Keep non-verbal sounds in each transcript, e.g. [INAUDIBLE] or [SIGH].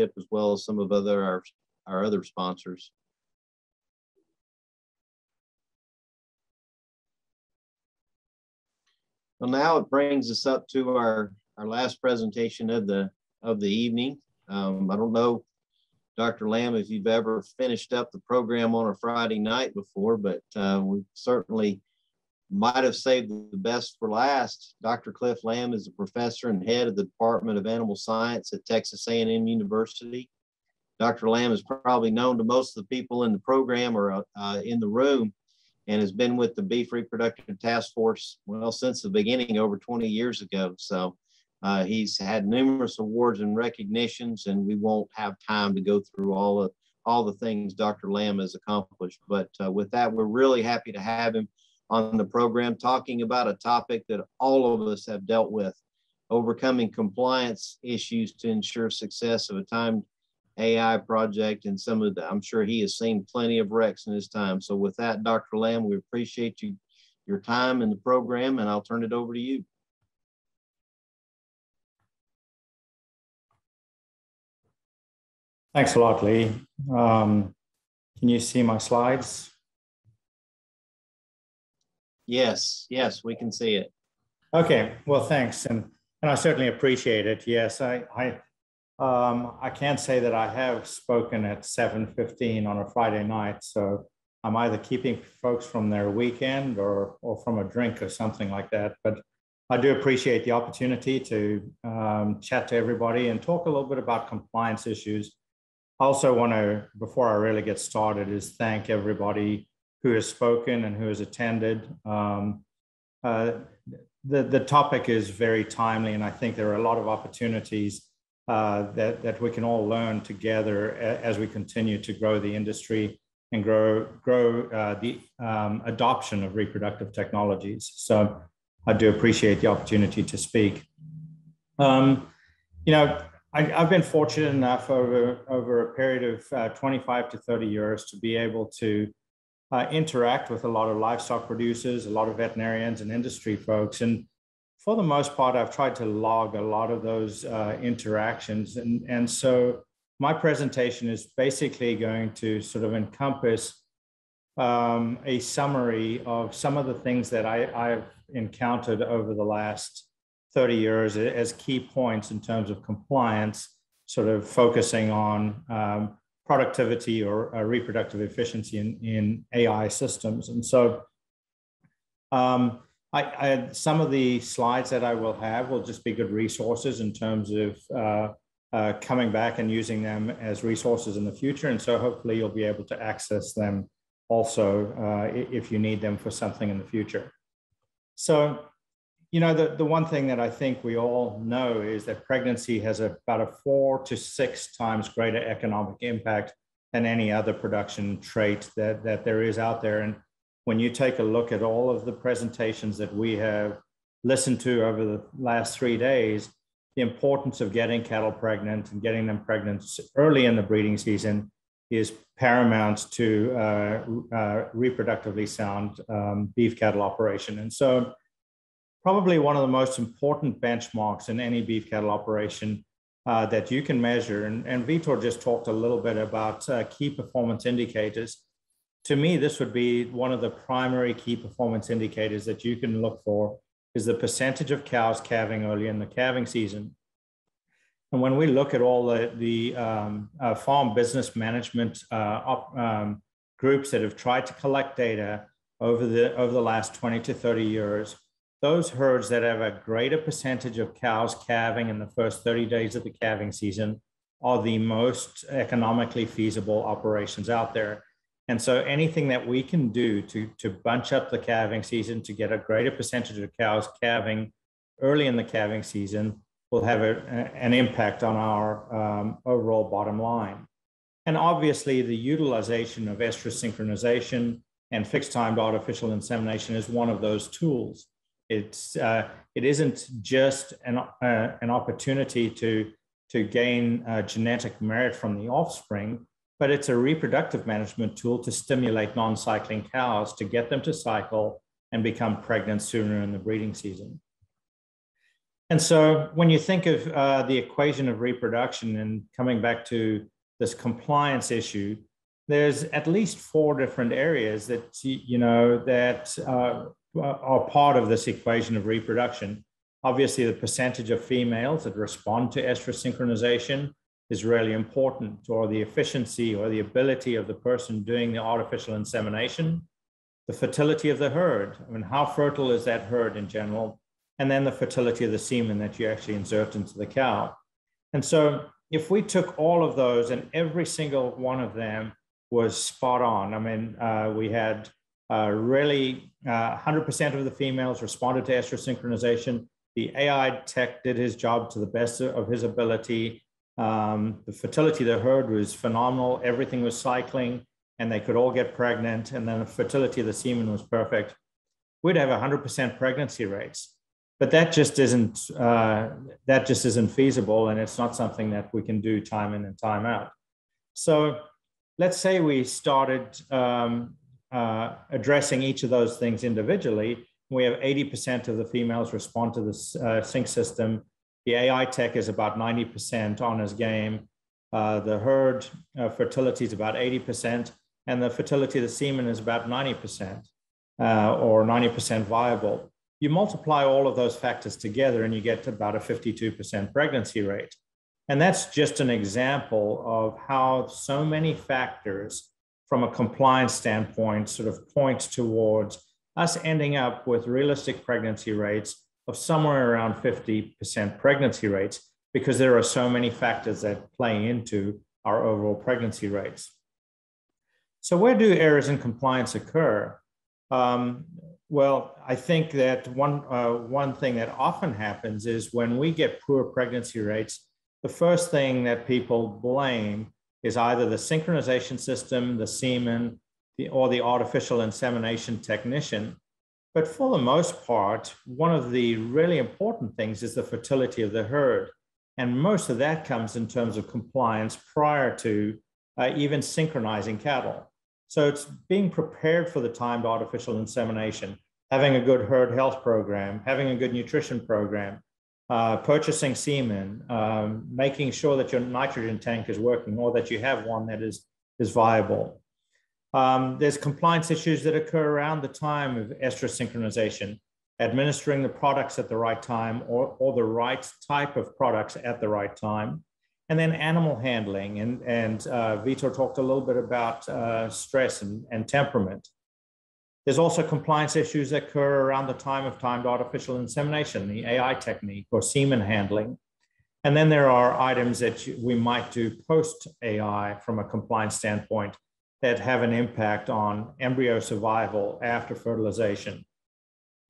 as well as some of other our, our other sponsors. Well, now it brings us up to our, our last presentation of the of the evening. Um, I don't know, Dr. Lamb, if you've ever finished up the program on a Friday night before, but uh, we certainly might have saved the best for last. Dr. Cliff Lamb is a professor and head of the Department of Animal Science at Texas A&M University. Dr. Lamb is probably known to most of the people in the program or uh, in the room and has been with the Beef Reproductive Task Force, well, since the beginning over 20 years ago. So uh, he's had numerous awards and recognitions, and we won't have time to go through all of all the things Dr. Lamb has accomplished. But uh, with that, we're really happy to have him on the program talking about a topic that all of us have dealt with, overcoming compliance issues to ensure success of a timed AI project and some of the, I'm sure he has seen plenty of wrecks in his time. So with that, Dr. Lamb, we appreciate you, your time in the program and I'll turn it over to you. Thanks a lot, Lee. Um, can you see my slides? Yes, yes, we can see it. Okay, well, thanks. And, and I certainly appreciate it. Yes, I, I um, I can't say that I have spoken at 7.15 on a Friday night, so I'm either keeping folks from their weekend or, or from a drink or something like that. But I do appreciate the opportunity to um, chat to everybody and talk a little bit about compliance issues. I also want to, before I really get started, is thank everybody who has spoken and who has attended. Um, uh, the, the topic is very timely, and I think there are a lot of opportunities uh, that, that we can all learn together as we continue to grow the industry and grow, grow uh, the um, adoption of reproductive technologies. So I do appreciate the opportunity to speak. Um, you know, I, have been fortunate enough over, over a period of uh, 25 to 30 years to be able to uh, interact with a lot of livestock producers, a lot of veterinarians and industry folks. And for the most part, I've tried to log a lot of those uh, interactions. And, and so my presentation is basically going to sort of encompass um, a summary of some of the things that I, have encountered over the last 30 years as key points in terms of compliance, sort of focusing on um, productivity or uh, reproductive efficiency in, in AI systems. And so um, I, I, some of the slides that I will have will just be good resources in terms of uh, uh, coming back and using them as resources in the future. And so hopefully you'll be able to access them also uh, if you need them for something in the future. So, you know, the, the one thing that I think we all know is that pregnancy has a, about a four to six times greater economic impact than any other production trait that, that there is out there. And when you take a look at all of the presentations that we have listened to over the last three days, the importance of getting cattle pregnant and getting them pregnant early in the breeding season is paramount to uh, uh, reproductively sound um, beef cattle operation. And so, probably one of the most important benchmarks in any beef cattle operation uh, that you can measure, and, and Vitor just talked a little bit about uh, key performance indicators to me, this would be one of the primary key performance indicators that you can look for is the percentage of cows calving early in the calving season. And when we look at all the, the um, uh, farm business management uh, op, um, groups that have tried to collect data over the, over the last 20 to 30 years, those herds that have a greater percentage of cows calving in the first 30 days of the calving season are the most economically feasible operations out there. And so anything that we can do to, to bunch up the calving season to get a greater percentage of cows calving early in the calving season will have a, an impact on our um, overall bottom line. And obviously, the utilization of estrus synchronization and fixed timed artificial insemination is one of those tools. It's, uh, it isn't just an, uh, an opportunity to, to gain uh, genetic merit from the offspring, but it's a reproductive management tool to stimulate non cycling cows to get them to cycle and become pregnant sooner in the breeding season. And so when you think of uh, the equation of reproduction and coming back to this compliance issue, there's at least four different areas that you know that uh, are part of this equation of reproduction. Obviously, the percentage of females that respond to estrus synchronization is really important, or the efficiency or the ability of the person doing the artificial insemination, the fertility of the herd. I mean, how fertile is that herd in general? And then the fertility of the semen that you actually insert into the cow. And so, if we took all of those and every single one of them was spot on, I mean, uh, we had uh, really uh, 100% of the females responded to estrus synchronization. The AI tech did his job to the best of his ability. Um, the fertility they herd was phenomenal. Everything was cycling and they could all get pregnant. And then the fertility of the semen was perfect. We'd have 100% pregnancy rates. But that just isn't uh, that just isn't feasible, and it's not something that we can do time in and time out. So, let's say we started um, uh, addressing each of those things individually. We have 80% of the females respond to this uh, sync system. The AI tech is about 90% on his game. Uh, the herd uh, fertility is about 80%, and the fertility of the semen is about 90% uh, or 90% viable. You multiply all of those factors together and you get about a 52% pregnancy rate. And that's just an example of how so many factors from a compliance standpoint sort of points towards us ending up with realistic pregnancy rates of somewhere around 50% pregnancy rates because there are so many factors that play into our overall pregnancy rates. So, where do errors in compliance occur? Um, well, I think that one, uh, one thing that often happens is when we get poor pregnancy rates, the first thing that people blame is either the synchronization system, the semen, the, or the artificial insemination technician. But for the most part, one of the really important things is the fertility of the herd. And most of that comes in terms of compliance prior to uh, even synchronizing cattle. So it's being prepared for the timed artificial insemination, having a good herd health program, having a good nutrition program, uh, purchasing semen, um, making sure that your nitrogen tank is working or that you have one that is, is viable. Um, there's compliance issues that occur around the time of estrus synchronization, administering the products at the right time or, or the right type of products at the right time. And then animal handling. And, and uh, Vitor talked a little bit about uh, stress and, and temperament. There's also compliance issues that occur around the time of timed artificial insemination, the AI technique or semen handling. And then there are items that we might do post AI from a compliance standpoint that have an impact on embryo survival after fertilization.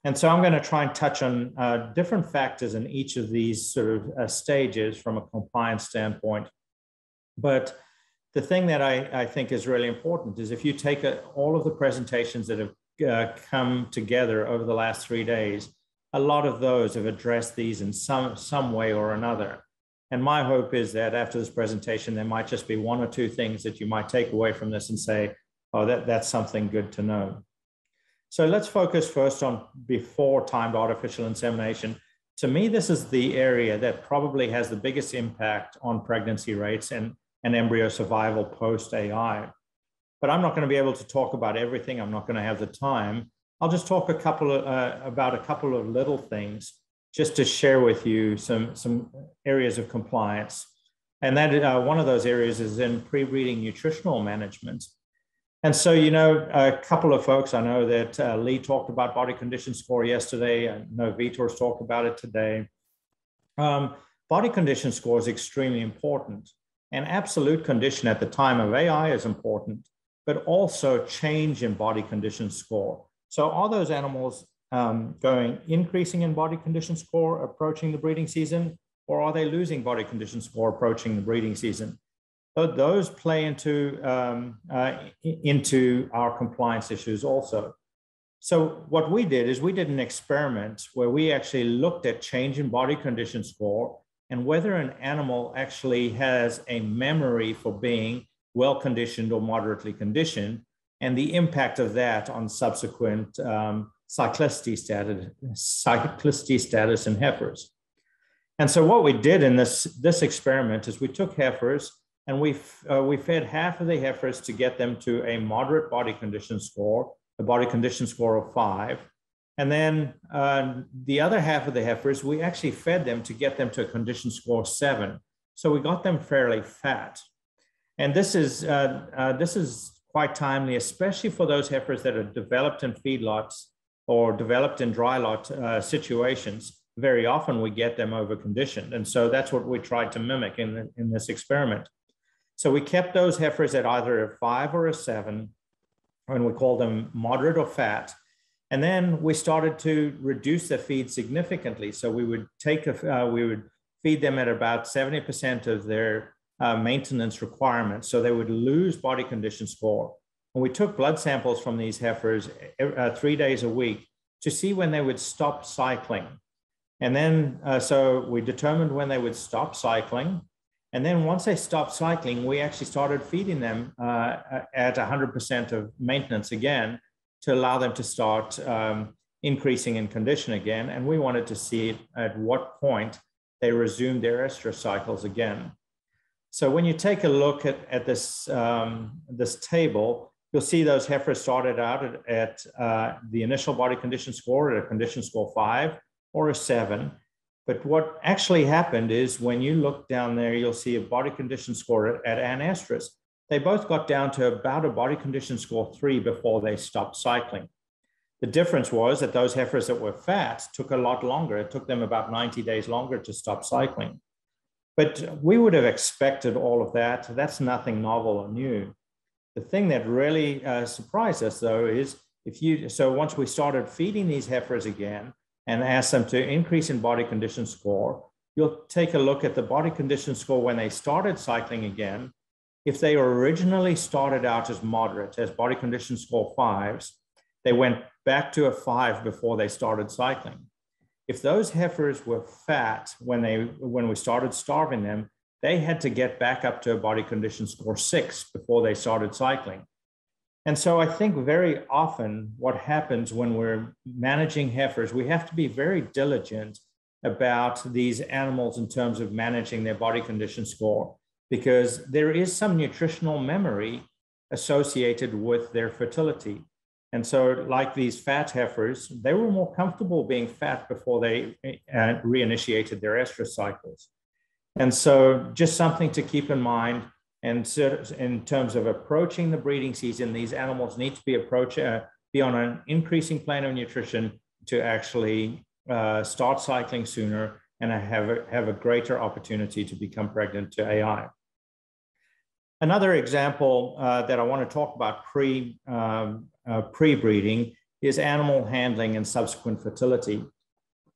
And so I'm going to try and touch on uh, different factors in each of these sort of uh, stages from a compliance standpoint. But the thing that I, I think is really important is if you take a, all of the presentations that have uh, come together over the last three days, a lot of those have addressed these in some, some way or another. And my hope is that after this presentation, there might just be one or two things that you might take away from this and say, oh, that, that's something good to know. So let's focus first on before timed artificial insemination. To me, this is the area that probably has the biggest impact on pregnancy rates and, and embryo survival post AI but I'm not going to be able to talk about everything. I'm not going to have the time. I'll just talk a couple of, uh, about a couple of little things just to share with you some, some areas of compliance. And that uh, one of those areas is in pre-breeding nutritional management. And so, you know, a couple of folks, I know that uh, Lee talked about body condition score yesterday. I know Vitor's talked about it today. Um, body condition score is extremely important. And absolute condition at the time of AI is important but also change in body condition score. So are those animals um, going increasing in body condition score approaching the breeding season, or are they losing body condition score approaching the breeding season? So those play into, um, uh, into our compliance issues also. So what we did is we did an experiment where we actually looked at change in body condition score and whether an animal actually has a memory for being well conditioned or moderately conditioned, and the impact of that on subsequent um, cyclicity, status, cyclicity status in heifers. And so what we did in this, this experiment is we took heifers and we, uh, we fed half of the heifers to get them to a moderate body condition score, a body condition score of five. And then uh, the other half of the heifers, we actually fed them to get them to a condition score seven. So we got them fairly fat. And this is, uh, uh, this is quite timely, especially for those heifers that are developed in feedlots or developed in dry lot uh, situations. Very often we get them over conditioned. And so that's what we tried to mimic in, in this experiment. So we kept those heifers at either a five or a seven, and we called them moderate or fat. And then we started to reduce the feed significantly. So we would take, a, uh, we would feed them at about 70% of their uh, maintenance requirements. So they would lose body condition score. And we took blood samples from these heifers uh, three days a week to see when they would stop cycling. And then, uh, so we determined when they would stop cycling. And then once they stopped cycling, we actually started feeding them uh, at 100% of maintenance again to allow them to start um, increasing in condition again. And we wanted to see at what point they resumed their estrus cycles again. So when you take a look at, at this, um, this table, you'll see those heifers started out at, at uh, the initial body condition score at a condition score five or a seven. But what actually happened is when you look down there, you'll see a body condition score at, at an estrus. They both got down to about a body condition score three before they stopped cycling. The difference was that those heifers that were fat took a lot longer. It took them about 90 days longer to stop cycling. But we would have expected all of that. That's nothing novel or new. The thing that really uh, surprised us, though, is if you so once we started feeding these heifers again and asked them to increase in body condition score, you'll take a look at the body condition score when they started cycling again. If they originally started out as moderate, as body condition score fives, they went back to a five before they started cycling. If those heifers were fat when, they, when we started starving them, they had to get back up to a body condition score six before they started cycling. And so I think very often what happens when we're managing heifers, we have to be very diligent about these animals in terms of managing their body condition score, because there is some nutritional memory associated with their fertility. And so, like these fat heifers, they were more comfortable being fat before they uh, reinitiated their estrus cycles. And so, just something to keep in mind. And so in terms of approaching the breeding season, these animals need to be approach uh, be on an increasing plane of nutrition to actually uh, start cycling sooner and have a, have a greater opportunity to become pregnant to AI. Another example uh, that I want to talk about pre, um, uh, pre-breeding is animal handling and subsequent fertility.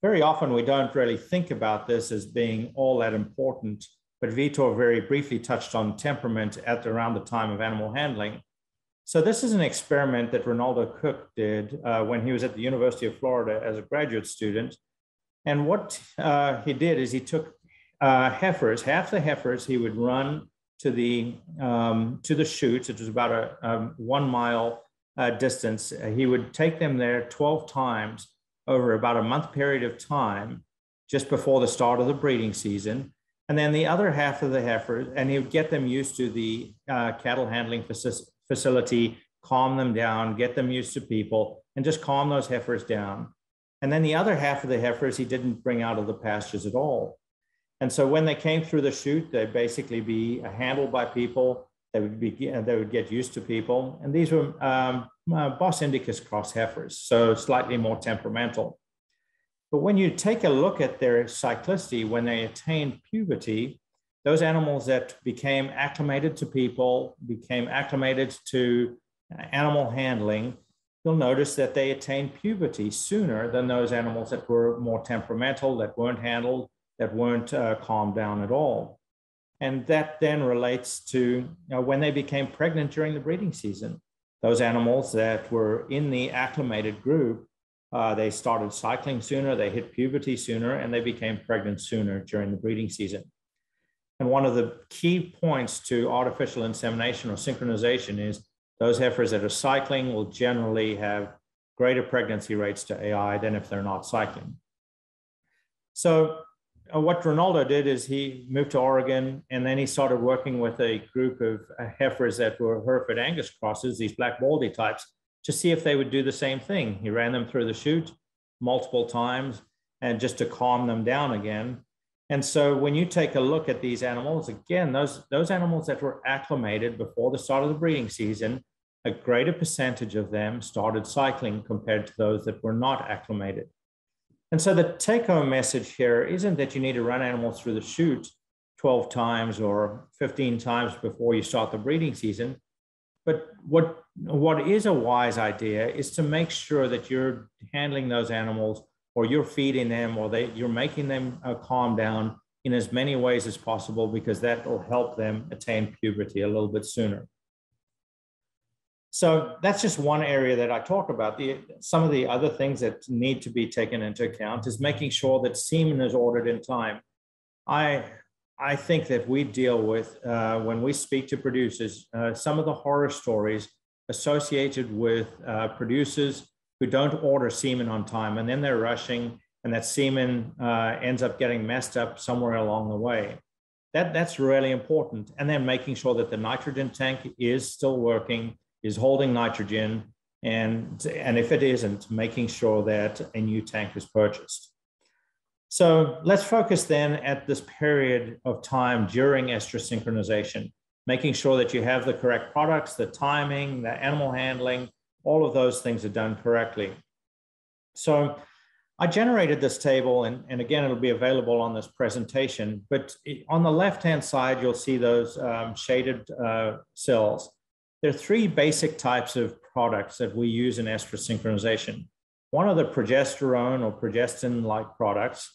Very often we don't really think about this as being all that important, but Vitor very briefly touched on temperament at around the time of animal handling. So this is an experiment that Reinaldo Cooke did uh, when he was at the University of Florida as a graduate student. And what uh, he did is he took uh, heifers, half the heifers he would run to the um, to the chutes. It was about a, a one mile uh, distance. Uh, he would take them there 12 times over about a month period of time, just before the start of the breeding season. And then the other half of the heifers, and he would get them used to the uh, cattle handling facility, calm them down, get them used to people, and just calm those heifers down. And then the other half of the heifers he didn't bring out of the pastures at all. And so when they came through the chute, they'd basically be handled by people. They would be they would get used to people, and these were um, uh, Bos indicus cross heifers, so slightly more temperamental. But when you take a look at their cyclicity when they attained puberty, those animals that became acclimated to people, became acclimated to animal handling, you'll notice that they attained puberty sooner than those animals that were more temperamental, that weren't handled, that weren't uh, calmed down at all. And that then relates to you know, when they became pregnant during the breeding season. Those animals that were in the acclimated group, uh, they started cycling sooner, they hit puberty sooner, and they became pregnant sooner during the breeding season. And one of the key points to artificial insemination or synchronization is those heifers that are cycling will generally have greater pregnancy rates to AI than if they're not cycling. So what Reinaldo did is he moved to Oregon and then he started working with a group of uh, heifers that were Hereford Angus crosses, these black baldy types, to see if they would do the same thing. He ran them through the chute multiple times and just to calm them down again. And so when you take a look at these animals, again, those, those animals that were acclimated before the start of the breeding season, a greater percentage of them started cycling compared to those that were not acclimated. And so the take home message here isn't that you need to run animals through the chute 12 times or 15 times before you start the breeding season. But what, what is a wise idea is to make sure that you're handling those animals or you're feeding them or they, you're making them uh, calm down in as many ways as possible because that will help them attain puberty a little bit sooner. So that's just one area that I talk about. The, some of the other things that need to be taken into account is making sure that semen is ordered in time. I, I think that we deal with, uh, when we speak to producers, uh, some of the horror stories associated with uh, producers who don't order semen on time and then they're rushing and that semen uh, ends up getting messed up somewhere along the way. That, that's really important. And then making sure that the nitrogen tank is still working, is holding nitrogen, and, and if it isn't, making sure that a new tank is purchased. So let's focus then at this period of time during estrus synchronization, making sure that you have the correct products, the timing, the animal handling, all of those things are done correctly. So I generated this table, and, and again, it'll be available on this presentation, but on the left-hand side, you'll see those um, shaded uh, cells. There are three basic types of products that we use in estrus synchronization. One of the progesterone or progestin-like products,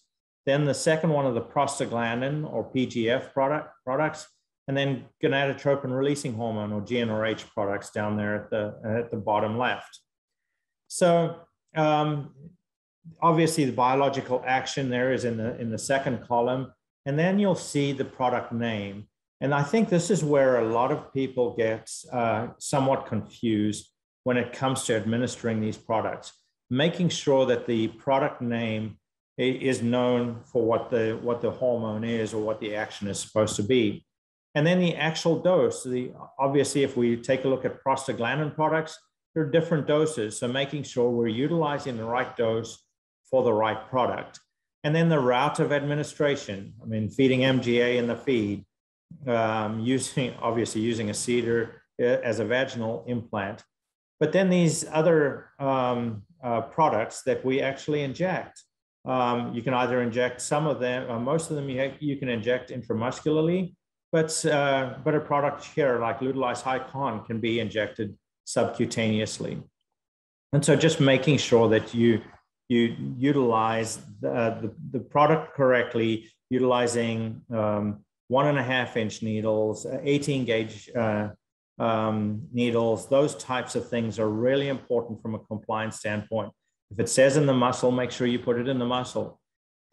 then the second one of the prostaglandin or PGF product, products, and then gonadotropin releasing hormone or GnRH products down there at the, at the bottom left. So um, obviously the biological action there is in the, in the second column, and then you'll see the product name. And I think this is where a lot of people get uh, somewhat confused when it comes to administering these products, making sure that the product name is known for what the, what the hormone is or what the action is supposed to be. And then the actual dose, the, obviously, if we take a look at prostaglandin products, there are different doses. So making sure we're utilizing the right dose for the right product. And then the route of administration, I mean, feeding MGA in the feed, um, using obviously using a CIDR uh, as a vaginal implant, but then these other um, uh, products that we actually inject. Um, you can either inject some of them, uh, most of them you, you can inject intramuscularly, but, uh, but a product here like Lutalyse HighCon can be injected subcutaneously. And so just making sure that you, you utilize the, the, the product correctly, utilizing um, one and a half inch needles, uh, 18 gauge uh, um, needles, those types of things are really important from a compliance standpoint. If it says in the muscle, make sure you put it in the muscle.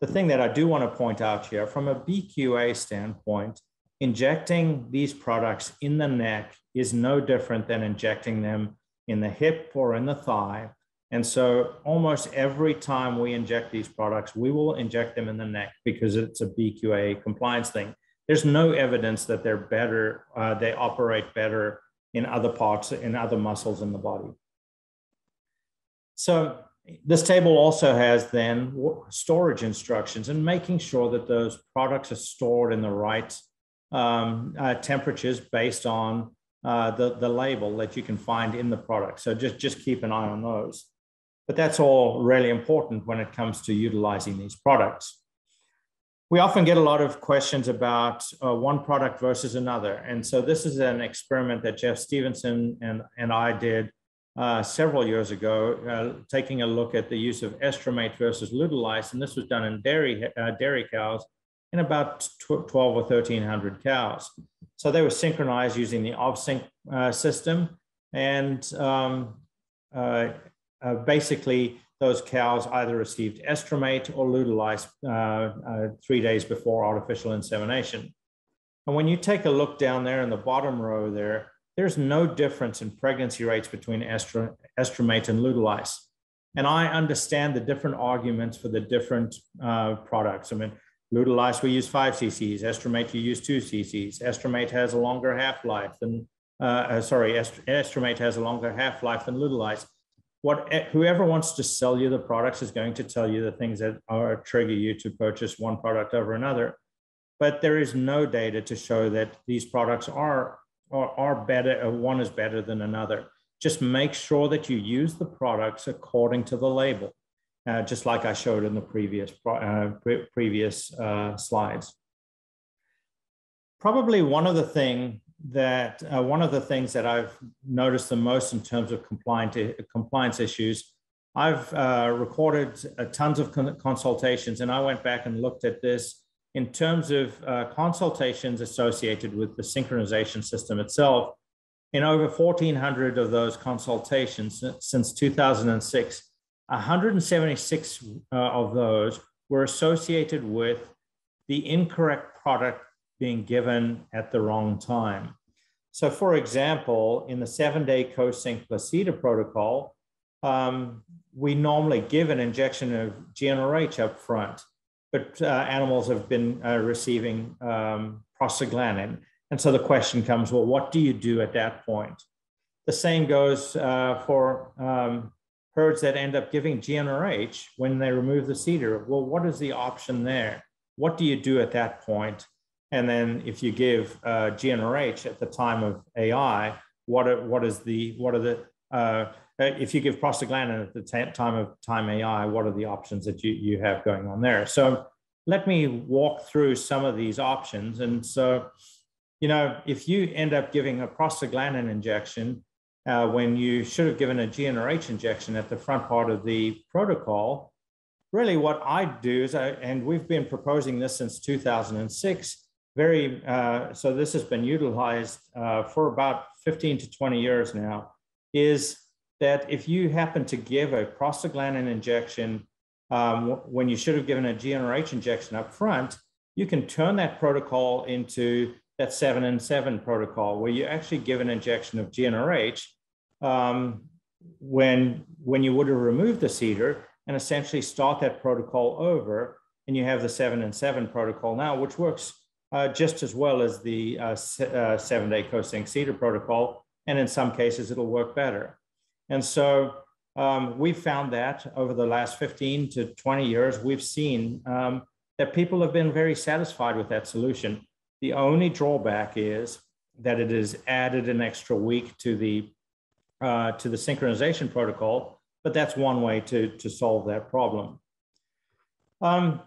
The thing that I do want to point out here from a BQA standpoint, injecting these products in the neck is no different than injecting them in the hip or in the thigh. And so almost every time we inject these products, we will inject them in the neck because it's a BQA compliance thing there's no evidence that they're better, uh, they operate better in other parts, in other muscles in the body. So this table also has then storage instructions and making sure that those products are stored in the right um, uh, temperatures based on uh, the, the label that you can find in the product. So just, just keep an eye on those. But that's all really important when it comes to utilizing these products we often get a lot of questions about uh, one product versus another. And so this is an experiment that Jeff Stevenson and, and I did uh, several years ago, uh, taking a look at the use of Estrumate versus Lutalyse. And this was done in dairy, uh, dairy cows in about 12 or 1300 cows. So they were synchronized using the Ovsynch uh, system. And um, uh, basically, those cows either received Estrumate or Lutalyse uh, uh, three days before artificial insemination. And when you take a look down there in the bottom row there, there's no difference in pregnancy rates between estro, Estrumate and Lutalyse. And I understand the different arguments for the different uh, products. I mean, Lutalyse, we use five cc's. Estrumate, you use two cc's. Estrumate has a longer half-life than, uh, uh, sorry, Estrumate has a longer half-life than Lutalyse. What, eh, whoever wants to sell you the products is going to tell you the things that are trigger you to purchase one product over another. But there is no data to show that these products are, are, are better, one is better than another. Just make sure that you use the products according to the label uh, just like I showed in the previous, uh, pre previous uh, slides. Probably one of the thing that uh, one of the things that I've noticed the most in terms of compliance compliance issues, I've uh, recorded uh, tons of con consultations, and I went back and looked at this in terms of consultations associated with the synchronization system itself. In over 1,400 of those consultations since 2006, 176 uh, of those were associated with the incorrect product being given at the wrong time. So, for example, in the seven day CO-Synch placebo protocol, um, we normally give an injection of GnRH up front, but uh, animals have been uh, receiving um, prostaglandin. And so the question comes well, what do you do at that point? The same goes uh, for um, herds that end up giving GnRH when they remove the CIDR. Well, what is the option there? What do you do at that point? And then if you give uh, GnRH at the time of AI, what are, what is the what are the uh, if you give prostaglandin at the time of time AI, what are the options that you, you have going on there? So let me walk through some of these options. And so, you know, if you end up giving a prostaglandin injection, uh, when you should have given a GnRH injection at the front part of the protocol. Really, what I do is, I, and we've been proposing this since 2006. Very uh, so, this has been utilized uh, for about 15 to 20 years now. Is that if you happen to give a prostaglandin injection um, when you should have given a GnRH injection up front, you can turn that protocol into that seven and seven protocol, where you actually give an injection of GnRH um, when, when you would have removed the CIDR and essentially start that protocol over. And you have the seven and seven protocol now, which works uh, just as well as the uh, uh, seven day CO-Synch CIDR protocol. And in some cases, it'll work better. And so um, we've found that over the last 15 to 20 years, we've seen um, that people have been very satisfied with that solution. The only drawback is that it has added an extra week to the uh, to the synchronization protocol, but that's one way to, to solve that problem. Um,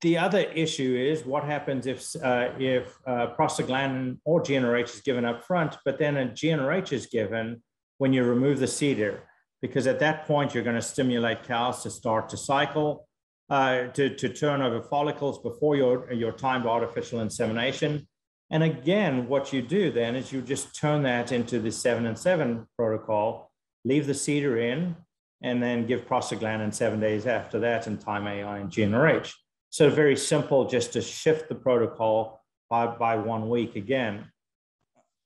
the other issue is what happens if, uh, if uh, prostaglandin or GnRH is given up front, but then a GnRH is given when you remove the CIDR, because at that point you're going to stimulate cows to start to cycle, uh, to, to turn over follicles before your, your timed artificial insemination. And again, what you do then is you just turn that into the seven and seven protocol, leave the CIDR in, and then give prostaglandin seven days after that and time AI and GnRH. So very simple just to shift the protocol by, by one week again.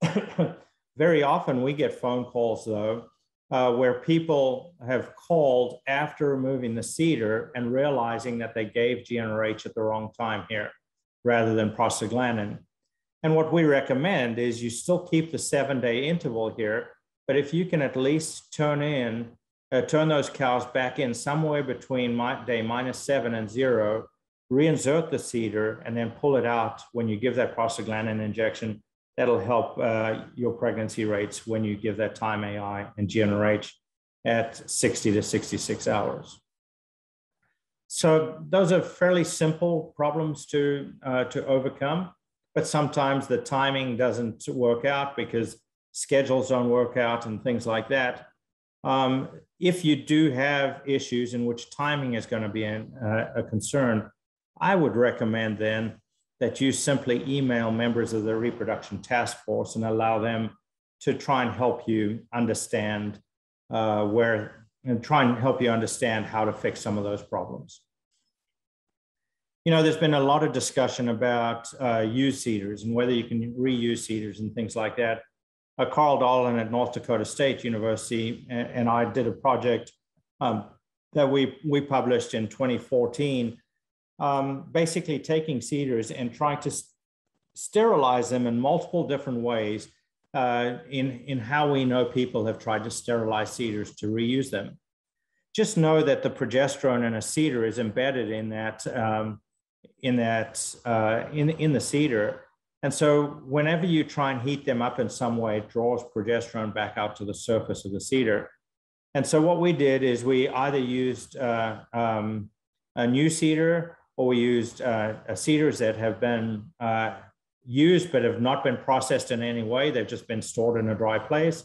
[COUGHS] very often we get phone calls though, uh, where people have called after removing the CIDR and realizing that they gave GnRH at the wrong time here rather than prostaglandin. And what we recommend is you still keep the seven day interval here, but if you can at least turn in, uh, turn those cows back in somewhere between my, day minus seven and zero, reinsert the CIDR, and then pull it out when you give that prostaglandin injection. That'll help uh, your pregnancy rates when you give that time AI and GnRH at 60 to 66 hours. So those are fairly simple problems to, uh, to overcome but sometimes the timing doesn't work out because schedules don't work out and things like that. Um, if you do have issues in which timing is going to be an, uh, a concern, I would recommend then that you simply email members of the reproduction task force and allow them to try and help you understand uh, where and try and help you understand how to fix some of those problems you know, there's been a lot of discussion about uh, used CIDRs and whether you can reuse CIDRs and things like that. Uh, Carl Dahlen at North Dakota State University and, and I did a project um, that we, we published in 2014 um, basically taking CIDRs and trying to sterilize them in multiple different ways uh, in, in how we know people have tried to sterilize CIDRs to reuse them. Just know that the progesterone in a CIDR is embedded in that, um, in, that uh, in, in the CIDR. And so whenever you try and heat them up in some way, it draws progesterone back out to the surface of the CIDR. And so what we did is we either used uh, um, a new CIDR or we used uh, CIDRs that have been uh, used but have not been processed in any way. They've just been stored in a dry place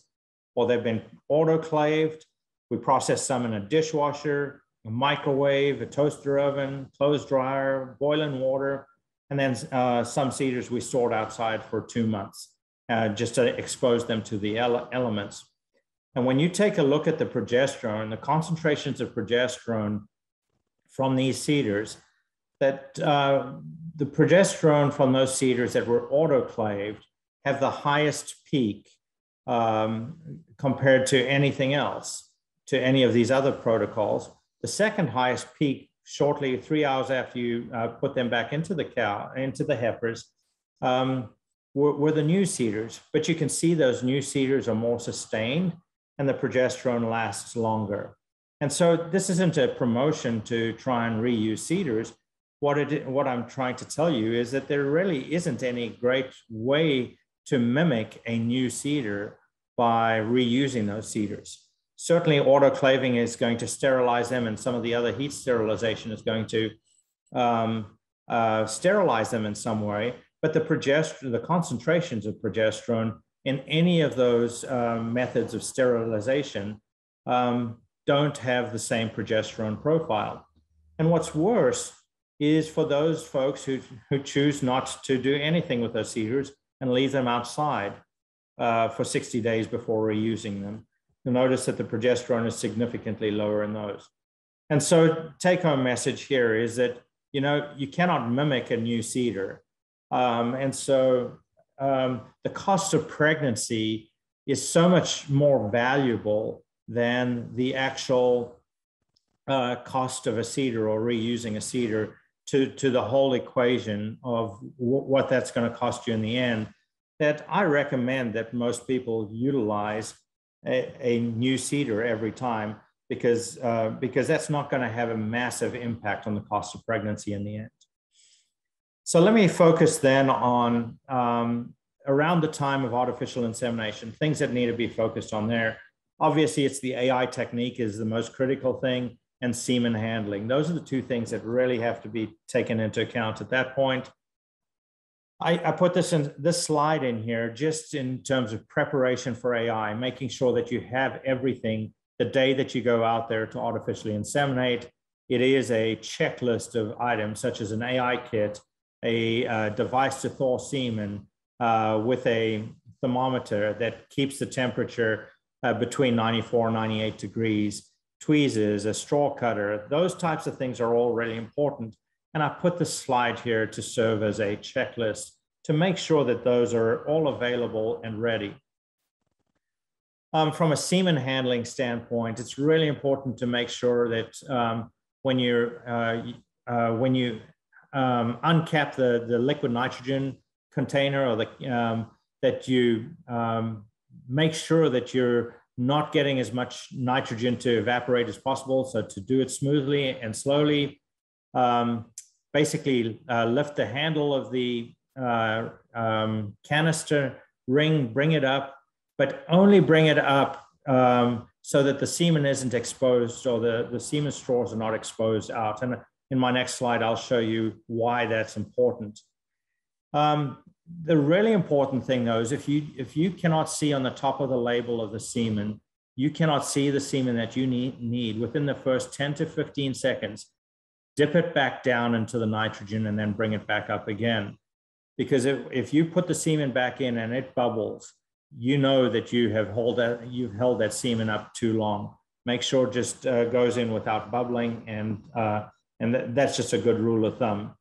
or they've been autoclaved. We process some in a dishwasher, a microwave, a toaster oven, clothes dryer, boiling water, and then uh, some CIDRs we stored outside for two months uh, just to expose them to the ele elements. And when you take a look at the progesterone, the concentrations of progesterone from these CIDRs, that uh, the progesterone from those CIDRs that were autoclaved have the highest peak um, compared to anything else, to any of these other protocols. The second highest peak, shortly three hours after you uh, put them back into the cow, into the heifers, um, were, were the new CIDRs. But you can see those new CIDRs are more sustained and the progesterone lasts longer. And so this isn't a promotion to try and reuse CIDRs. What, it, what I'm trying to tell you is that there really isn't any great way to mimic a new CIDR by reusing those CIDRs. Certainly autoclaving is going to sterilize them and some of the other heat sterilization is going to um, uh, sterilize them in some way, but the progesterone, the concentrations of progesterone in any of those um, methods of sterilization um, don't have the same progesterone profile. And what's worse is for those folks who, who choose not to do anything with those CIDRs and leave them outside uh, for 60 days before reusing them. You'll notice that the progesterone is significantly lower in those. And so take home message here is that, you know, you cannot mimic a new CIDR. Um, and so um, the cost of pregnancy is so much more valuable than the actual uh, cost of a CIDR or reusing a CIDR to, to the whole equation of what that's going to cost you in the end. That I recommend that most people utilize a, a new CIDR every time because, uh, because that's not going to have a massive impact on the cost of pregnancy in the end. So let me focus then on um, around the time of artificial insemination, things that need to be focused on there. Obviously, it's the AI technique is the most critical thing and semen handling. Those are the two things that really have to be taken into account at that point. I, I put this in this slide in here just in terms of preparation for AI, making sure that you have everything the day that you go out there to artificially inseminate. It is a checklist of items such as an AI kit, a uh, device to thaw semen uh, with a thermometer that keeps the temperature uh, between 94 and 98 degrees, tweezers, a straw cutter, those types of things are all really important. And I put the slide here to serve as a checklist to make sure that those are all available and ready. Um, from a semen handling standpoint, it's really important to make sure that um, when you're uh, uh, when you um, uncap the, the liquid nitrogen container or the, um, that you um, make sure that you're not getting as much nitrogen to evaporate as possible. So to do it smoothly and slowly, um, basically uh, lift the handle of the uh, um, canister ring, bring it up, but only bring it up um, so that the semen isn't exposed or the, the semen straws are not exposed out. And in my next slide, I'll show you why that's important. Um, the really important thing though is if you if you cannot see on the top of the label of the semen, you cannot see the semen that you need, need within the first 10 to 15 seconds, dip it back down into the nitrogen and then bring it back up again. Because if, if you put the semen back in and it bubbles, you know that you have hold that you've held that semen up too long. Make sure it just uh, goes in without bubbling, and uh, and th that's just a good rule of thumb.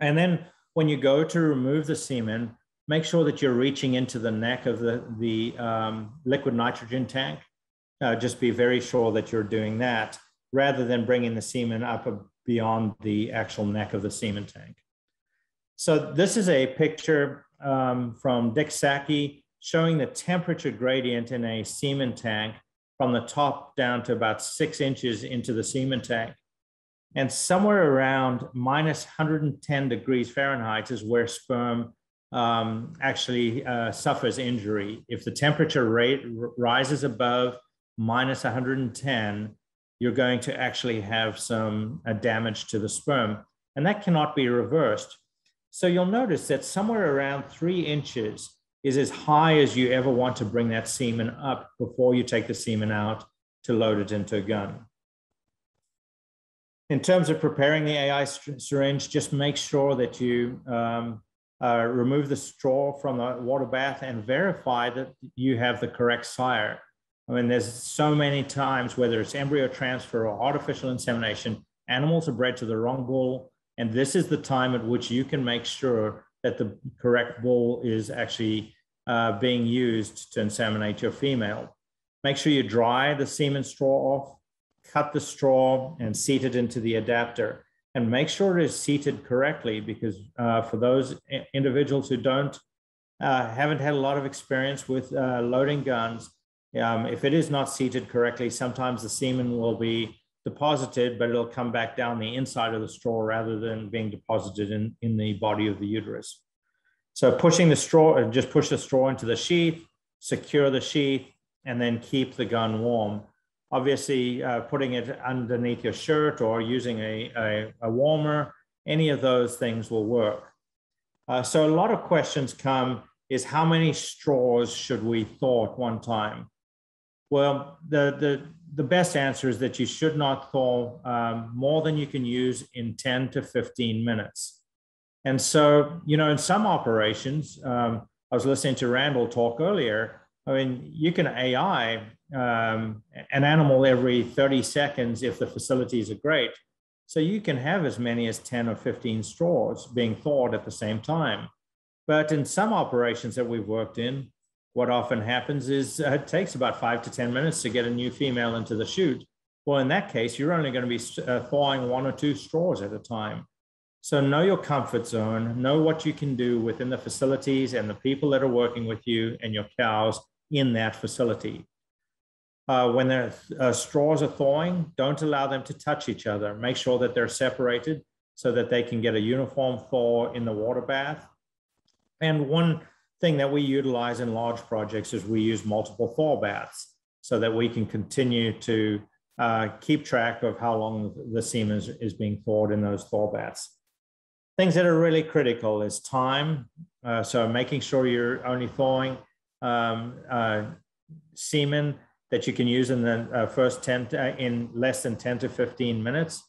And then when you go to remove the semen, make sure that you're reaching into the neck of the, the um, liquid nitrogen tank. Uh, just be very sure that you're doing that rather than bringing the semen up beyond the actual neck of the semen tank. So this is a picture um, from Dick Saacke showing the temperature gradient in a semen tank from the top down to about six inches into the semen tank. And somewhere around minus 110 degrees Fahrenheit is where sperm um, actually uh, suffers injury. If the temperature rate rises above minus 110, you're going to actually have some uh, damage to the sperm, and that cannot be reversed. So you'll notice that somewhere around three inches is as high as you ever want to bring that semen up before you take the semen out to load it into a gun. In terms of preparing the AI syringe, just make sure that you um, uh, remove the straw from the water bath and verify that you have the correct sire. I mean, there's so many times, whether it's embryo transfer or artificial insemination, animals are bred to the wrong bull. And this is the time at which you can make sure that the correct bull is actually uh, being used to inseminate your female. Make sure you dry the semen straw off, cut the straw and seat it into the adapter. And make sure it is seated correctly because uh, for those individuals who don't, uh, haven't had a lot of experience with uh, loading guns, um, if it is not seated correctly, sometimes the semen will be deposited, but it'll come back down the inside of the straw rather than being deposited in, in the body of the uterus. So pushing the straw, uh, just push the straw into the sheath, secure the sheath, and then keep the gun warm. Obviously, uh, putting it underneath your shirt or using a, a, a warmer, any of those things will work. Uh, so a lot of questions come is how many straws should we thaw at one time? Well, the, the, the best answer is that you should not thaw um, more than you can use in 10 to 15 minutes. And so, you know, in some operations, um, I was listening to Randall talk earlier. I mean, you can AI um, an animal every 30 seconds if the facilities are great. So you can have as many as 10 or 15 straws being thawed at the same time. But in some operations that we've worked in, what often happens is uh, it takes about five to 10 minutes to get a new female into the chute. Well, in that case, you're only going to be uh, thawing one or two straws at a time. So know your comfort zone, know what you can do within the facilities and the people that are working with you and your cows in that facility. Uh, when the uh, straws are thawing, don't allow them to touch each other. Make sure that they're separated so that they can get a uniform thaw in the water bath. And one thing that we utilize in large projects is we use multiple thaw baths so that we can continue to uh, keep track of how long the semen is, is being thawed in those thaw baths. Things that are really critical is time. Uh, so making sure you're only thawing um, uh, semen that you can use in the uh, first 10 to, uh, in less than 10 to 15 minutes.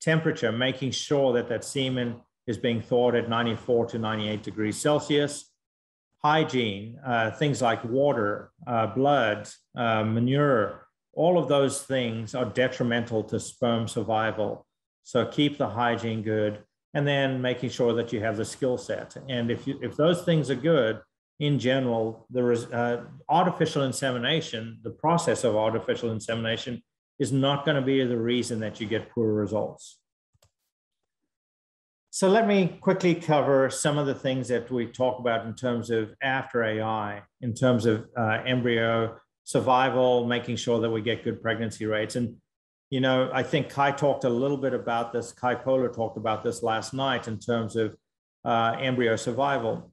Temperature, making sure that that semen is being thawed at 94 to 98 degrees Celsius. Hygiene, uh, things like water, uh, blood, manure, all of those things are detrimental to sperm survival. So keep the hygiene good and then making sure that you have the skill set. And if you, if those things are good, in general, the uh, artificial insemination, the process of artificial insemination, is not going to be the reason that you get poor results. So let me quickly cover some of the things that we talk about in terms of after AI, in terms of uh, embryo survival, making sure that we get good pregnancy rates. And you know, I think Ky talked a little bit about this. Ky Pohler talked about this last night in terms of uh, embryo survival.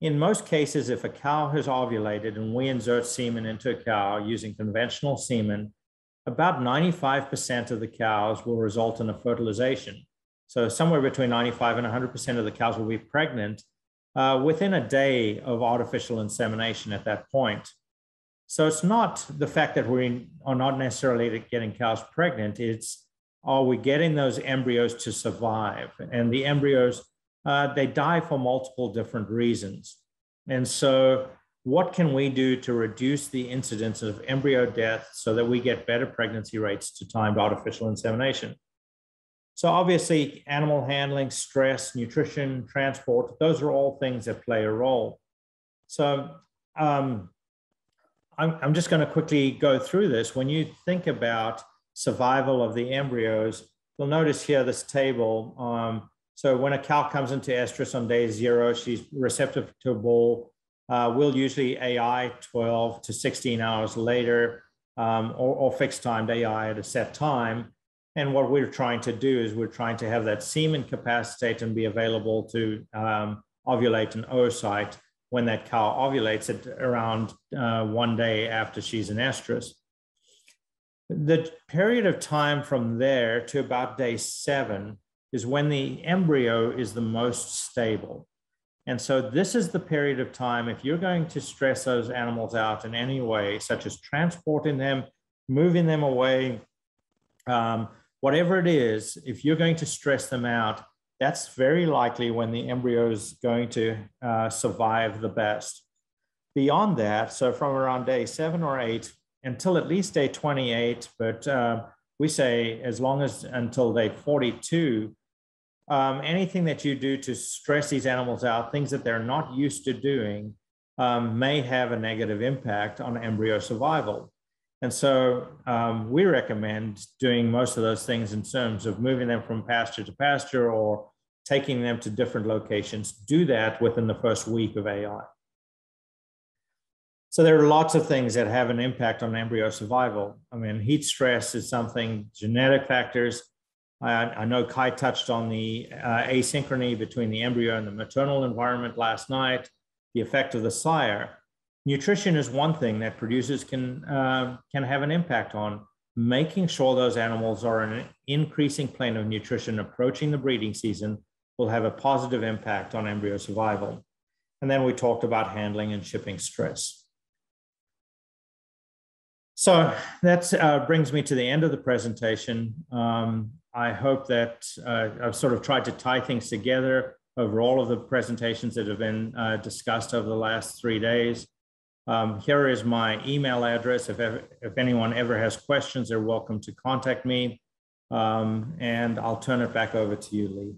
In most cases, if a cow has ovulated and we insert semen into a cow using conventional semen, about 95% of the cows will result in a fertilization. So somewhere between 95 and 100% of the cows will be pregnant uh, within a day of artificial insemination at that point. So it's not the fact that we are not necessarily getting cows pregnant. It's are we getting those embryos to survive? And the embryos, uh, they die for multiple different reasons. And so what can we do to reduce the incidence of embryo death so that we get better pregnancy rates to timed artificial insemination? So obviously animal handling, stress, nutrition, transport, those are all things that play a role. So um, I'm, I'm just going to quickly go through this. When you think about survival of the embryos, you'll notice here this table. Um, so when a cow comes into estrus on day zero, she's receptive to a bull. Uh, we'll usually AI 12 to 16 hours later um, or, or fixed timed AI at a set time. And what we're trying to do is we're trying to have that semen capacitate and be available to um, ovulate an oocyte when that cow ovulates at around uh, one day after she's in estrus. The period of time from there to about day seven is when the embryo is the most stable. And so this is the period of time, if you're going to stress those animals out in any way, such as transporting them, moving them away, um, whatever it is, if you're going to stress them out, that's very likely when the embryo is going to uh, survive the best. Beyond that, so from around day seven or eight until at least day 28, but uh, we say as long as until day 42, um, anything that you do to stress these animals out, things that they're not used to doing, um, may have a negative impact on embryo survival. And so um, we recommend doing most of those things in terms of moving them from pasture to pasture or taking them to different locations. Do that within the first week of AI. So there are lots of things that have an impact on embryo survival. I mean, heat stress is something, genetic factors. I, I know Ky touched on the uh, asynchrony between the embryo and the maternal environment last night, the effect of the sire nutrition is one thing that producers can uh, can have an impact on making sure those animals are in an increasing plane of nutrition approaching the breeding season will have a positive impact on embryo survival. And then we talked about handling and shipping stress. So that uh, brings me to the end of the presentation. Um, I hope that uh, I've sort of tried to tie things together over all of the presentations that have been uh, discussed over the last three days. Um, here is my email address. If, ever, if anyone ever has questions, they're welcome to contact me. Um, and I'll turn it back over to you, Lee.